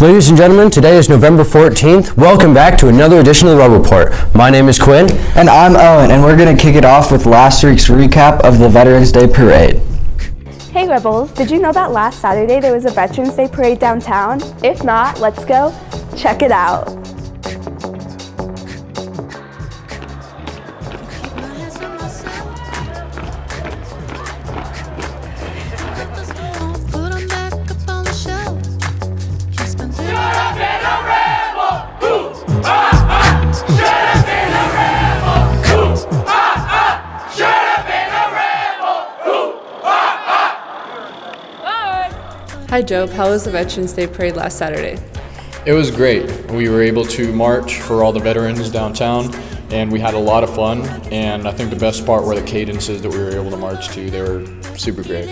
Ladies and gentlemen, today is November 14th. Welcome back to another edition of the Rebel Report. My name is Quinn. And I'm Owen, and we're going to kick it off with last week's recap of the Veterans Day Parade. Hey Rebels, did you know that last Saturday there was a Veterans Day Parade downtown? If not, let's go check it out. Joe. How was the Veterans Day Parade last Saturday? It was great. We were able to march for all the veterans downtown, and we had a lot of fun. And I think the best part were the cadences that we were able to march to. They were super great.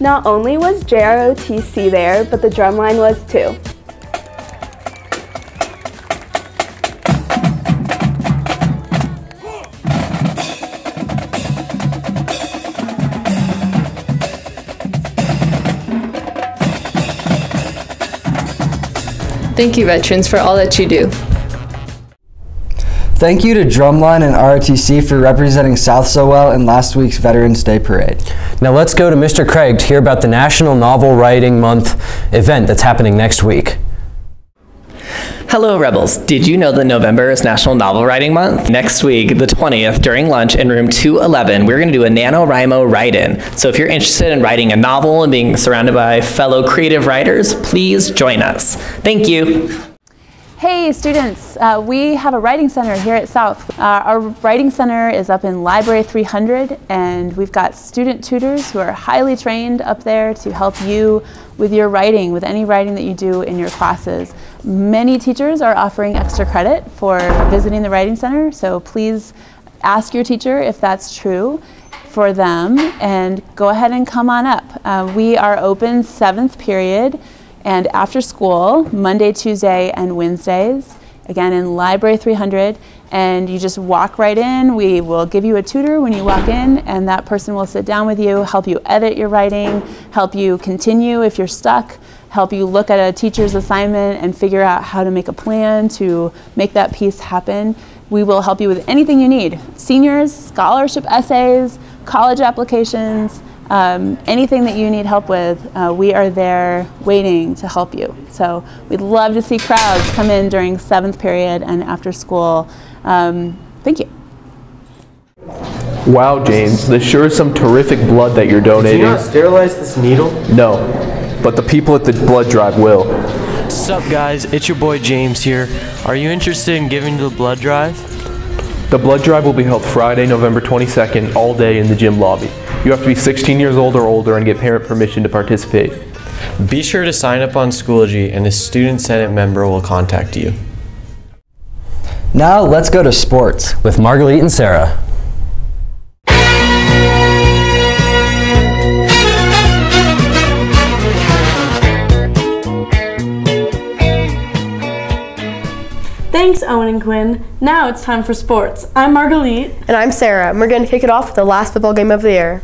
Not only was JROTC there, but the drumline was too. Thank you, veterans, for all that you do. Thank you to Drumline and ROTC for representing South so well in last week's Veterans Day Parade. Now let's go to Mr. Craig to hear about the National Novel Writing Month event that's happening next week. Hello, Rebels. Did you know that November is National Novel Writing Month? Next week, the 20th, during lunch in room 211, we're going to do a NaNoWriMo write in. So if you're interested in writing a novel and being surrounded by fellow creative writers, please join us. Thank you. Hey students, uh, we have a writing center here at South. Uh, our writing center is up in Library 300 and we've got student tutors who are highly trained up there to help you with your writing, with any writing that you do in your classes. Many teachers are offering extra credit for visiting the writing center, so please ask your teacher if that's true for them and go ahead and come on up. Uh, we are open seventh period and after school, Monday, Tuesday, and Wednesdays, again in Library 300, and you just walk right in. We will give you a tutor when you walk in, and that person will sit down with you, help you edit your writing, help you continue if you're stuck, help you look at a teacher's assignment and figure out how to make a plan to make that piece happen. We will help you with anything you need seniors, scholarship essays, college applications, um, anything that you need help with, uh, we are there waiting to help you. So we'd love to see crowds come in during seventh period and after school. Um, thank you. Wow, James, this sure is some terrific blood that you're donating. Did you not sterilize this needle? No, but the people at the blood drive will. Sup guys, it's your boy James here. Are you interested in giving to the blood drive? The blood drive will be held Friday, November 22nd, all day in the gym lobby. You have to be 16 years old or older and get parent permission to participate. Be sure to sign up on Schoology and a student senate member will contact you. Now let's go to sports with Margalit and Sarah. Thanks, Owen and Quinn. Now it's time for sports. I'm Margalit. And I'm Sarah, and we're going to kick it off with the last football game of the year.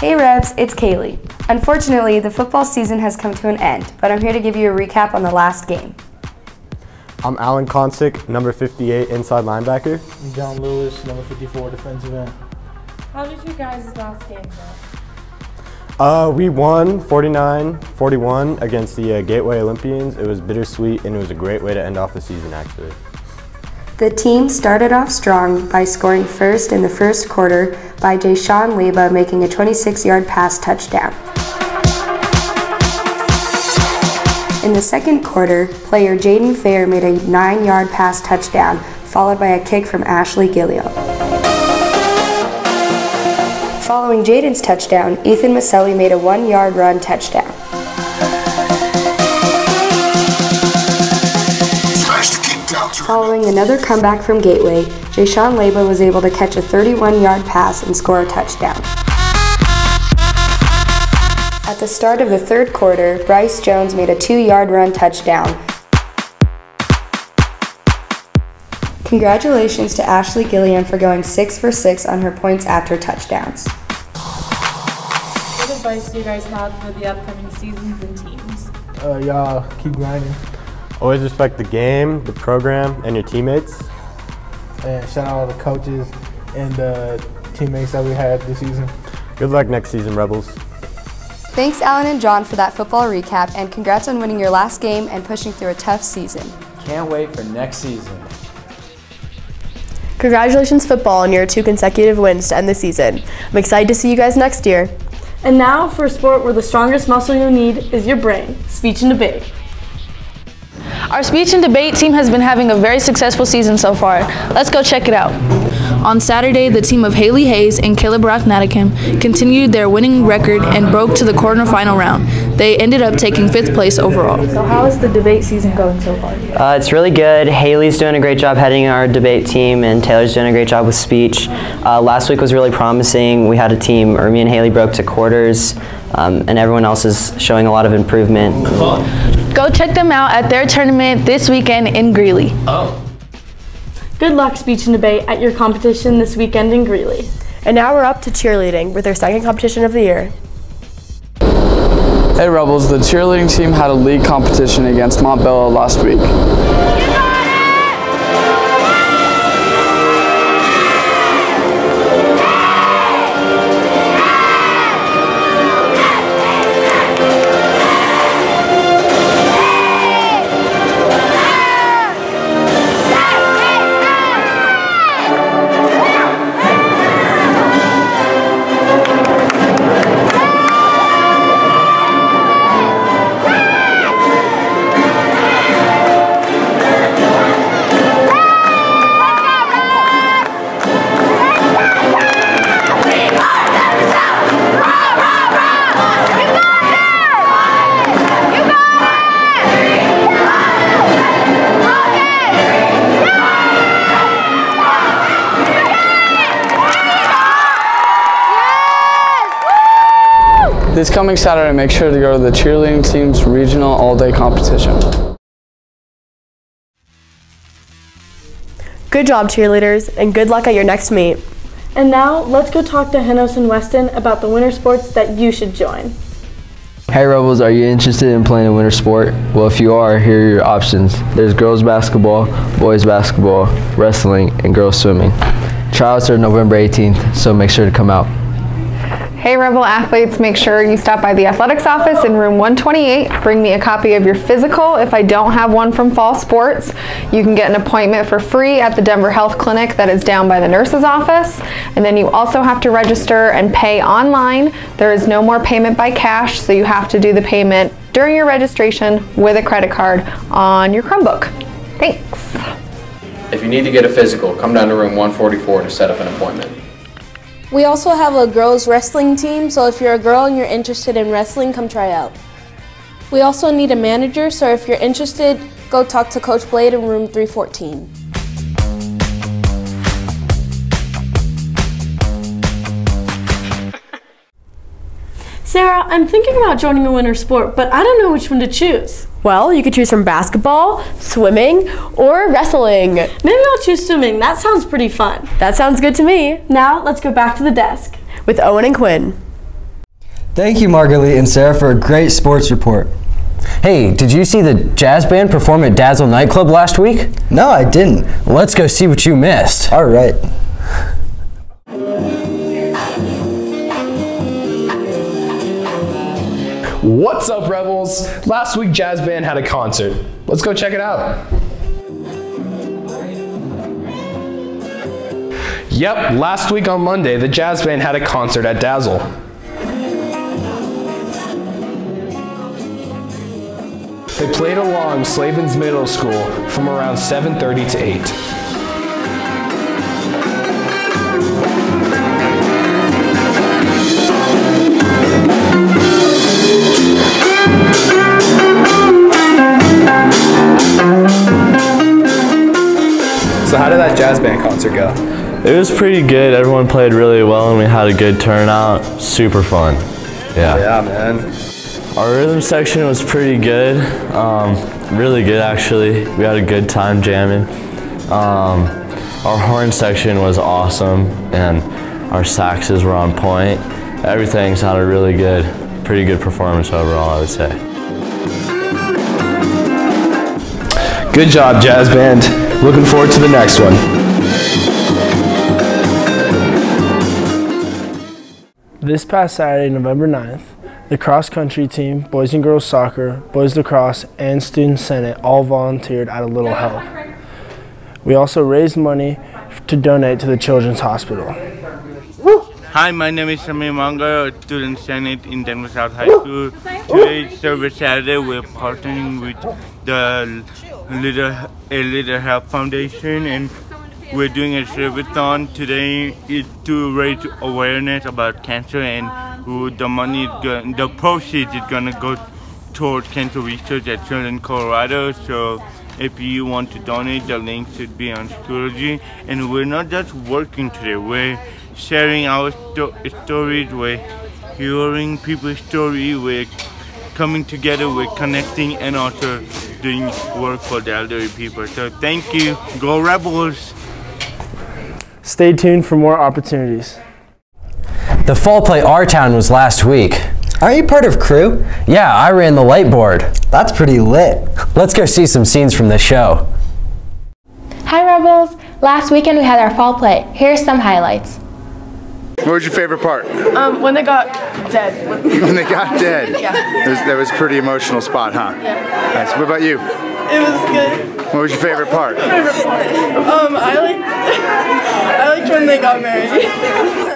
Hey Rebs, it's Kaylee. Unfortunately, the football season has come to an end, but I'm here to give you a recap on the last game. I'm Alan Konsick, number 58 inside linebacker. I'm John Lewis, number 54 defensive end. How did you guys' last game go? Uh, we won 49-41 against the uh, Gateway Olympians. It was bittersweet and it was a great way to end off the season actually. The team started off strong by scoring first in the first quarter by Jayshawn Leba making a 26-yard pass touchdown. In the second quarter, player Jaden Fair made a 9-yard pass touchdown, followed by a kick from Ashley Gilliam. Following Jaden's touchdown, Ethan Maselli made a 1-yard run touchdown. Following another comeback from Gateway, Jayshawn Leba was able to catch a 31 yard pass and score a touchdown. At the start of the third quarter, Bryce Jones made a two yard run touchdown. Congratulations to Ashley Gilliam for going 6 for 6 on her points after touchdowns. What advice do you guys have for the upcoming seasons and teams? Uh, y'all keep grinding. Always respect the game, the program, and your teammates. And shout out all the coaches and the teammates that we had this season. Good luck next season, Rebels. Thanks, Alan and John, for that football recap, and congrats on winning your last game and pushing through a tough season. Can't wait for next season. Congratulations, football, on your two consecutive wins to end the season. I'm excited to see you guys next year. And now for a sport where the strongest muscle you need is your brain speech and debate. Our speech and debate team has been having a very successful season so far. Let's go check it out. On Saturday, the team of Haley Hayes and Caleb Rocknatican continued their winning record and broke to the quarterfinal round. They ended up taking fifth place overall. So how is the debate season going so far? Uh, it's really good. Haley's doing a great job heading our debate team, and Taylor's doing a great job with speech. Uh, last week was really promising. We had a team, or me and Haley broke to quarters, um, and everyone else is showing a lot of improvement. Go check them out at their tournament this weekend in Greeley. Oh. Good luck, speech and debate, at your competition this weekend in Greeley. And now we're up to cheerleading with our second competition of the year. Hey Rebels, the cheerleading team had a league competition against Montbello last week. This coming Saturday, make sure to go to the cheerleading team's regional all-day competition. Good job, cheerleaders, and good luck at your next meet. And now, let's go talk to Henos and Weston about the winter sports that you should join. Hey Rebels, are you interested in playing a winter sport? Well, if you are, here are your options. There's girls basketball, boys basketball, wrestling, and girls swimming. Tryouts are November 18th, so make sure to come out. Hey Rebel athletes, make sure you stop by the athletics office in room 128. Bring me a copy of your physical if I don't have one from fall sports. You can get an appointment for free at the Denver Health Clinic that is down by the nurse's office. And then you also have to register and pay online. There is no more payment by cash, so you have to do the payment during your registration with a credit card on your Chromebook. Thanks. If you need to get a physical, come down to room 144 to set up an appointment. We also have a girls wrestling team, so if you're a girl and you're interested in wrestling, come try out. We also need a manager, so if you're interested, go talk to Coach Blade in room 314. Sarah, I'm thinking about joining a winter sport, but I don't know which one to choose. Well, you could choose from basketball, swimming, or wrestling. Maybe I'll choose swimming. That sounds pretty fun. That sounds good to me. Now, let's go back to the desk. With Owen and Quinn. Thank you, Margaret and Sarah, for a great sports report. Hey, did you see the jazz band perform at Dazzle nightclub last week? No, I didn't. Let's go see what you missed. All right. What's up, Rebels? Last week, Jazz Band had a concert. Let's go check it out. Yep, last week on Monday, the Jazz Band had a concert at Dazzle. They played along Slavens Middle School from around 7.30 to 8. That jazz band concert go? It was pretty good. Everyone played really well and we had a good turnout. Super fun. Yeah. Yeah, man. Our rhythm section was pretty good. Um, really good actually. We had a good time jamming. Um, our horn section was awesome and our saxes were on point. Everything sounded really good. Pretty good performance overall, I would say. Good job, jazz band. Looking forward to the next one. This past Saturday, November 9th, the cross country team, boys and girls soccer, boys lacrosse, and student senate all volunteered at a little help. We also raised money to donate to the Children's Hospital. Hi, my name is Samir Manga, student senate in Denver South High School. Today is Service Saturday. We're partnering with the Little, A Little Help Foundation and we're doing a service-on today to raise awareness about cancer and the money, the proceeds is gonna go towards cancer research at Children Colorado. So if you want to donate, the link should be on Schoology. And we're not just working today, we're sharing our sto- stories, we're hearing people's story, we're coming together, we're connecting and also doing work for the elderly people. So thank you. Go Rebels! Stay tuned for more opportunities. The fall play Our Town was last week. Aren't you part of crew? Yeah, I ran the light board. That's pretty lit. Let's go see some scenes from this show. Hi Rebels! Last weekend we had our fall play. Here's some highlights. What was your favorite part? Um, when they got dead. when they got dead. Yeah. That was, that was a pretty emotional spot, huh? Yeah. Nice. What about you? It was good. What was your favorite part? Favorite part? Um, I liked, I liked when they got married.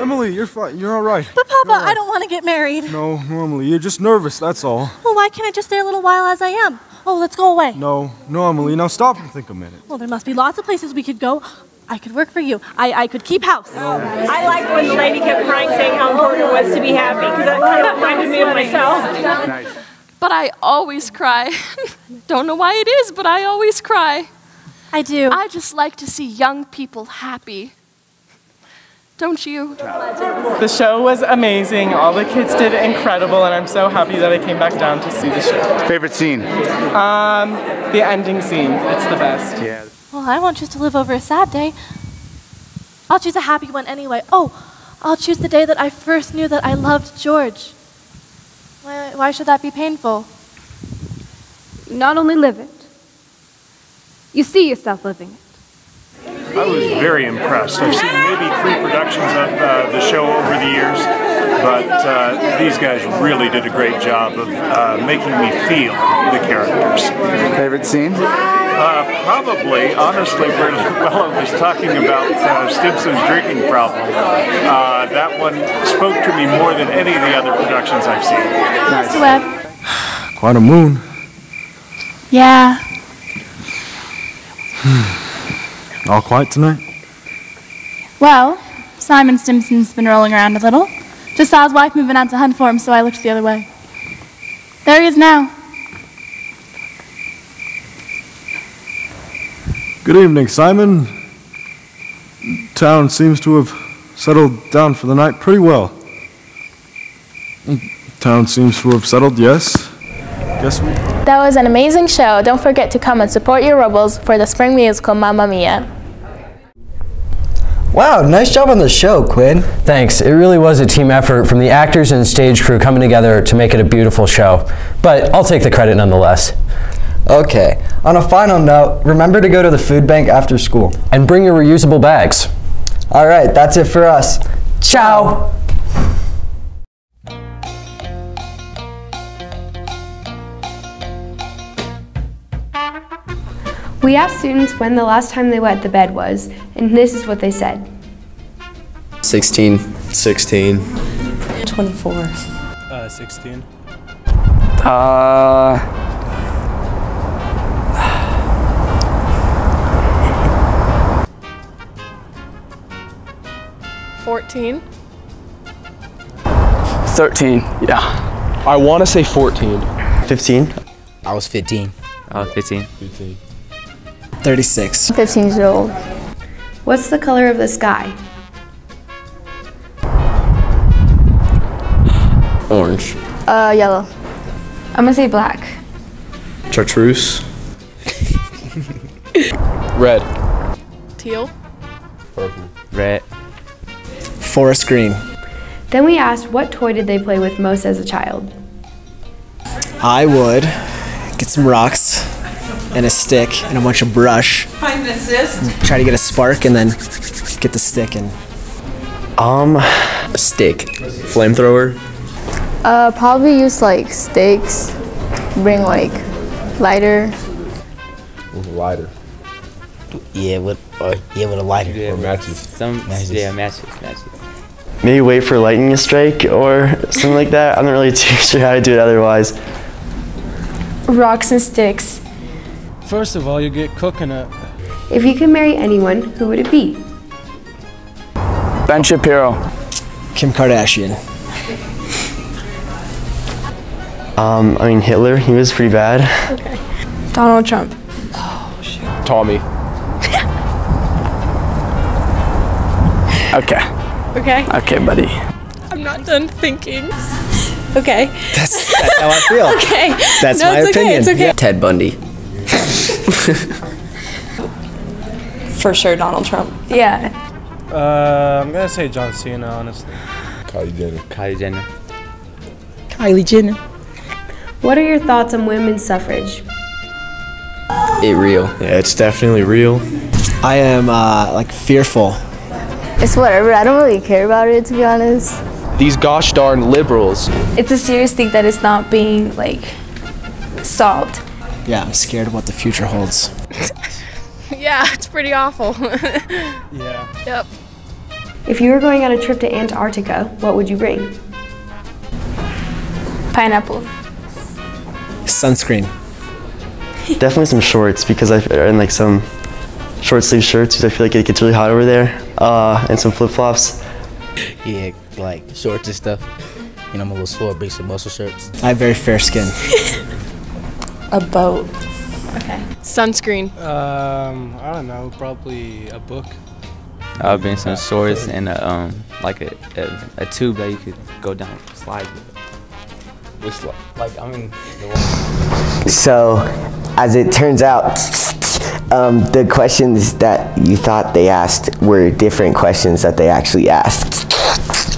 Emily, you're fine. You're all right. But Papa, I don't want to get married. No, normally you're just nervous. That's all. Well, why can't I just stay a little while as I am? Oh, let's go away. No, no, Emily. Now stop and think a minute. Well, there must be lots of places we could go. I could work for you. I, I could keep house. I liked when the lady kept crying saying how important it was to be happy because that kind of reminded me of myself. Nice. But I always cry. Don't know why it is, but I always cry. I do. I just like to see young people happy. Don't you? The show was amazing. All the kids did incredible, and I'm so happy that I came back down to see the show. Favorite scene? Um, the ending scene. It's the best. Yeah. Well, I won't choose to live over a sad day. I'll choose a happy one anyway. Oh, I'll choose the day that I first knew that I loved George. Why, why should that be painful? You not only live it, you see yourself living it. I was very impressed. I've seen maybe three productions of uh, the show over the years, but uh, these guys really did a great job of uh, making me feel the characters. Favorite scene? Uh, probably, honestly, where Luella was talking about uh, Stimson's drinking problem. Uh, that one spoke to me more than any of the other productions I've seen. Mr. Webb. Quite a moon. Yeah. All quiet tonight? Well, Simon Stimson's been rolling around a little. Just saw his wife moving out to hunt for him, so I looked the other way. There he is now. Good evening, Simon. Town seems to have settled down for the night pretty well. Town seems to have settled, yes. Guess we. That was an amazing show. Don't forget to come and support your Rebels for the spring musical Mamma Mia. Wow, nice job on the show, Quinn. Thanks. It really was a team effort from the actors and stage crew coming together to make it a beautiful show. But I'll take the credit nonetheless. Okay, on a final note, remember to go to the food bank after school. And bring your reusable bags. All right, that's it for us. Ciao. We asked students when the last time they wet the bed was, and this is what they said. 16. 16. 24. Uh, 16. Uh, Fourteen. 13. Yeah. I want to say 14. 15. I was 15. I was 15. 36. 15 years old. What's the color of the sky? Orange. Uh, yellow. I'm gonna say black. Chartreuse. Red. Teal. Purple. Red. Forest green. Then we asked what toy did they play with most as a child? I would get some rocks and a stick and a bunch of brush. Find the assist. Try to get a spark and then get the stick and. Um, a stick. Flamethrower. Uh, probably use like sticks, bring like lighter. Lighter. Yeah, with or yeah, with a lighter. Yeah, or matches. Some Matches. yeah, matches, matches. Maybe wait for lightning to strike or something like that. I'm not really too sure how to do it otherwise. Rocks and sticks. First of all, you get coconut. If you could marry anyone, who would it be? Ben Shapiro. Kim Kardashian. Um, I mean Hitler, he was pretty bad. Okay. Donald Trump. oh Tommy. Okay. Okay. Okay, buddy. I'm not done thinking. Okay. That's, that's how I feel. Okay. That's No, my it's okay, opinion. it's okay. Ted Bundy. For sure, Donald Trump. Yeah. Uh, I'm gonna say John Cena, honestly. Kylie Jenner. Kylie Jenner. Kylie Jenner. What are your thoughts on women's suffrage? It real. Yeah, it's definitely real. I am uh, like fearful. It's whatever. I don't really care about it to be honest. These gosh darn liberals. It's a serious thing that is not being like solved. Yeah, I'm scared of what the future holds. Yeah, it's pretty awful. Yeah. Yep. If you were going on a trip to Antarctica, what would you bring? Pineapple. Sunscreen. Definitely some shorts because I and like some short sleeve shirts because I feel like it gets really hot over there. Uh, and some flip flops. Yeah, like shorts and stuff. You know, I'm a little sport, basic muscle shirts. I have very fair skin. A boat. Okay. Sunscreen. Um, I don't know, probably a book. I'll bring some shorts and a, um, like a, a, a tube that you could go down slide with. With sli- like I'm in the So, as it turns out, um, the questions that you thought they asked were different questions that they actually asked.